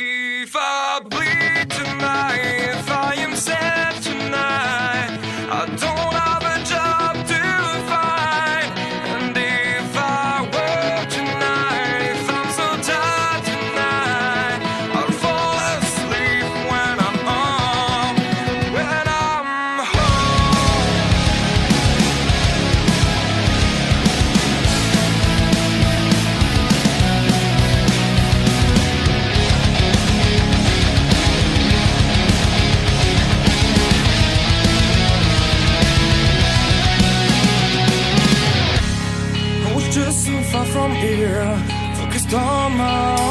If I bleed focused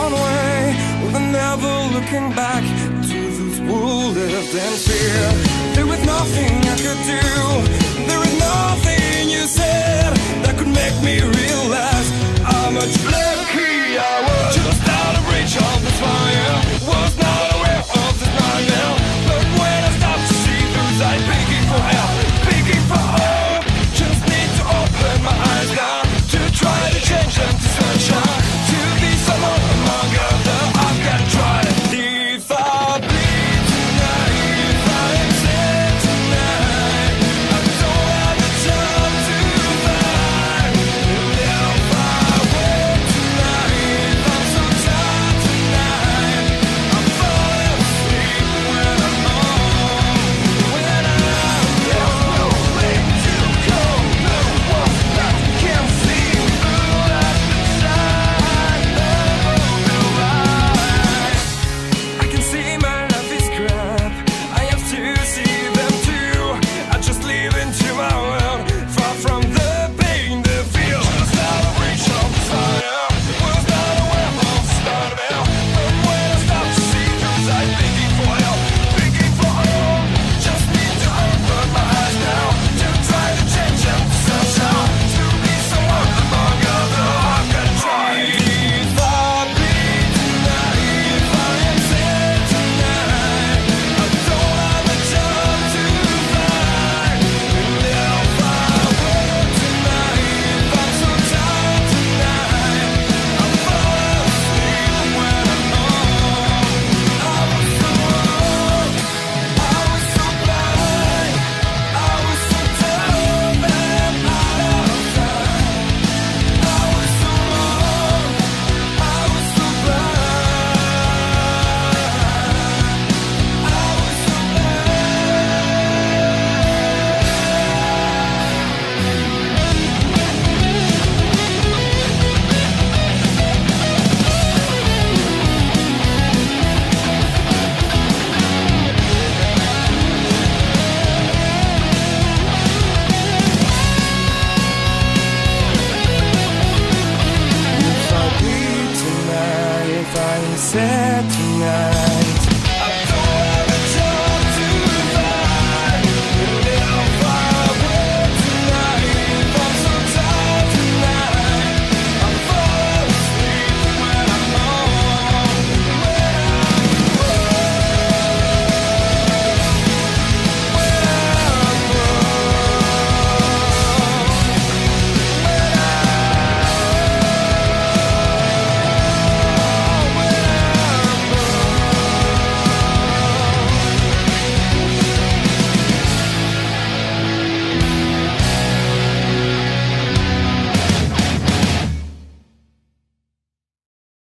Sad tonight,